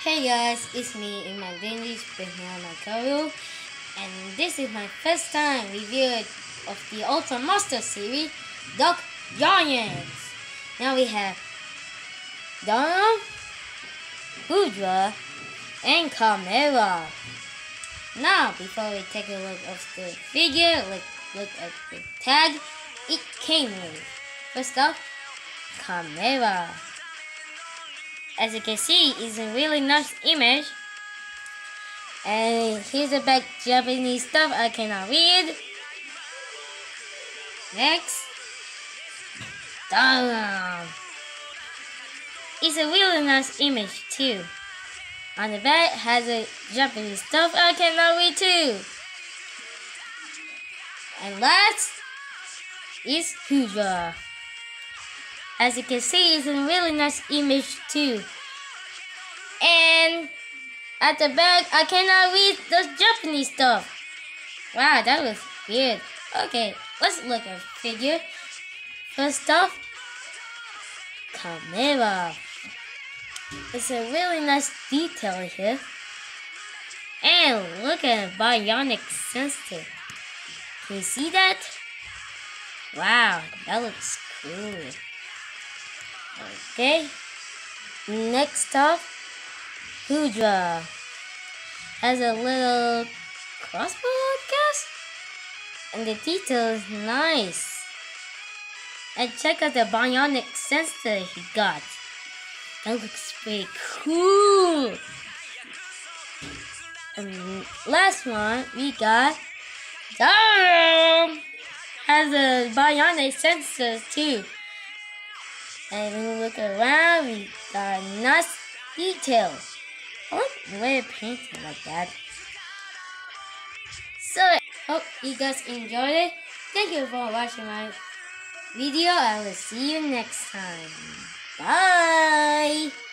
Hey guys, it's me, Iman Dindish, my Karu, and this is my first time review of the Ultra Monster series, Dark Giants. Now we have Donald, Hydra, and Chimera. Now, before we take a look at the figure, look, look at the tag it came with. First up, Chimera. As you can see, it's a really nice image. And here's the back Japanese stuff I cannot read. Next. Damn. It's a really nice image too. On the back has a Japanese stuff I cannot read too. And last is Hydra. As you can see, it's a really nice image too. And at the back, I cannot read the Japanese stuff. Wow, that was weird. Okay, let's look at figure. First off, Chimera. It's a really nice detail here. And look at bionic sensor. Can you see that? Wow, that looks cool. Okay. Next up, Hydra. Has a little crossbow, I guess? And the detail is nice. And check out the bionic sensor he got. That looks pretty cool. And last one, we got Dom! Has a bionic sensor too. And we look around, we got nice details. I like the way it painted like that. So, hope you guys enjoyed it. Thank you for watching my video. I will see you next time. Bye!